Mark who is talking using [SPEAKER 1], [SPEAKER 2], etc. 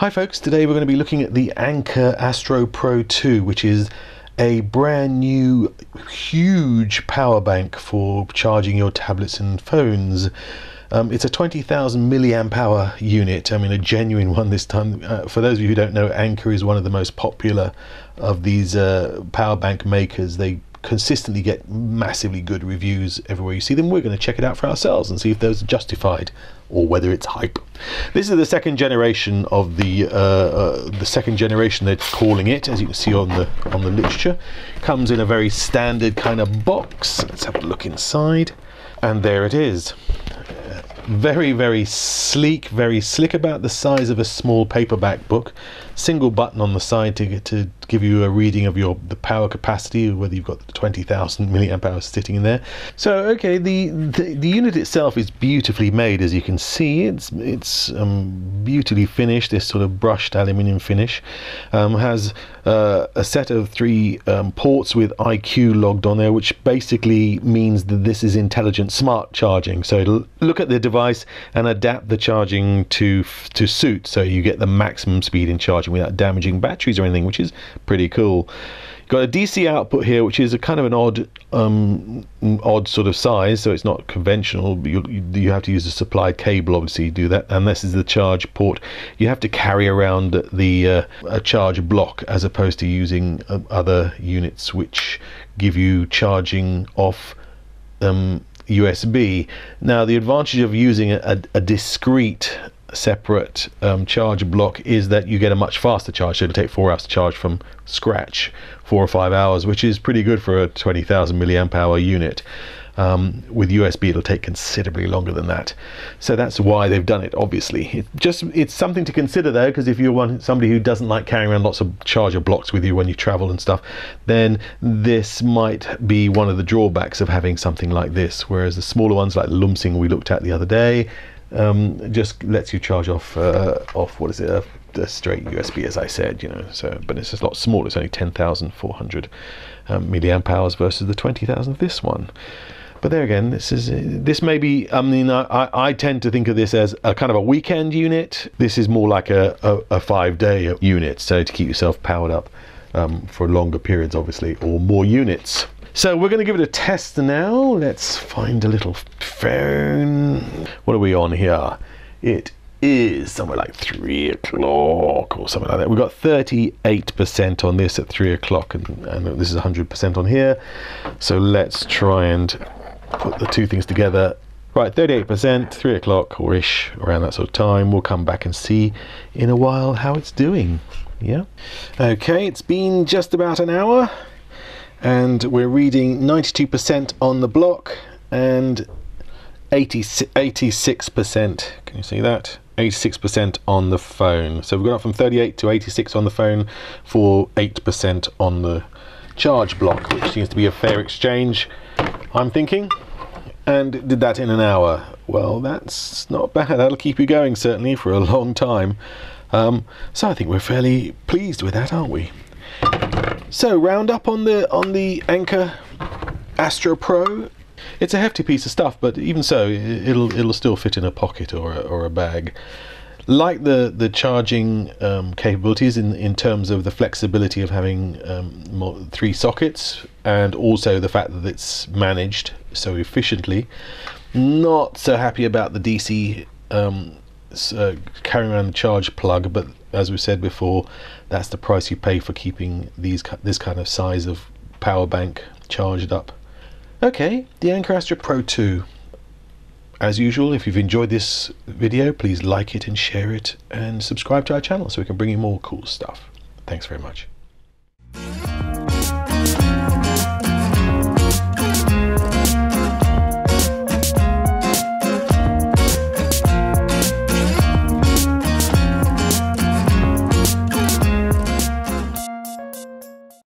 [SPEAKER 1] Hi folks, today we're going to be looking at the Anker Astro Pro 2 which is a brand new huge power bank for charging your tablets and phones. Um, it's a 20,000 milliamp hour unit, I mean a genuine one this time. Uh, for those of you who don't know, Anker is one of the most popular of these uh, power bank makers. They consistently get massively good reviews everywhere you see them. We're going to check it out for ourselves and see if those are justified or whether it's hype. This is the second generation of the uh, uh, the second generation they're calling it, as you can see on the on the literature. Comes in a very standard kind of box. Let's have a look inside, and there it is very very sleek very slick about the size of a small paperback book single button on the side to get to give you a reading of your the power capacity whether you've got 20,000 milliamp hours sitting in there. So okay the, the, the unit itself is beautifully made as you can see. It's it's um, beautifully finished this sort of brushed aluminium finish. Um, has uh, a set of three um, ports with IQ logged on there which basically means that this is intelligent smart charging. So it'll look at the device and adapt the charging to to suit. So you get the maximum speed in charging without damaging batteries or anything which is pretty cool got a DC output here, which is a kind of an odd, um, odd sort of size. So it's not conventional. You, you have to use a supplied cable, obviously, to do that. And this is the charge port. You have to carry around the uh, a charge block as opposed to using uh, other units which give you charging off um, USB. Now, the advantage of using a, a discrete separate um, charge block is that you get a much faster charge. So it'll take four hours to charge from scratch, four or five hours, which is pretty good for a 20,000 milliamp hour unit. Um, with USB, it'll take considerably longer than that. So that's why they've done it. Obviously, it just it's something to consider though, because if you're one somebody who doesn't like carrying around lots of charger blocks with you when you travel and stuff, then this might be one of the drawbacks of having something like this. Whereas the smaller ones, like the Lumsing we looked at the other day, um, just lets you charge off uh, off what is it a, a, straight USB as I said you know so but it's a lot smaller. It's only 10,400 um, milliamp hours versus the 20,000 of this one. But there again this is this may be I mean I, I tend to think of this as a kind of a weekend unit. This is more like a, a, a five day unit so to keep yourself powered up um, for longer periods obviously or more units. So we're going to give it a test now. Let's find a little phone. What are we on here? It is somewhere like three o'clock or something like that. We've got 38% on this at three o'clock, and, and this is 100% on here. So let's try and put the two things together. Right, 38%, three o'clock or ish, around that sort of time. We'll come back and see in a while how it's doing. Yeah. Okay, it's been just about an hour and we're reading 92% on the block and 86% can you see that? 86% on the phone. So we've gone up from 38 to 86 on the phone for 8% on the charge block which seems to be a fair exchange I'm thinking. And did that in an hour. Well that's not bad. That'll keep you going certainly for a long time. Um, so I think we're fairly pleased with that aren't we? So round up on the on the Anker Astro Pro. It's a hefty piece of stuff, but even so, it'll it'll still fit in a pocket or a, or a bag. Like the the charging um, capabilities in in terms of the flexibility of having um, more, three sockets, and also the fact that it's managed so efficiently. Not so happy about the DC um, uh, carrying around the charge plug, but as we said before, that's the price you pay for keeping these this kind of size of power bank charged up. Okay, the Anker Astro Pro 2. As usual, if you've enjoyed this video, please like it and share it and subscribe to our channel so we can bring you more cool stuff. Thanks very much.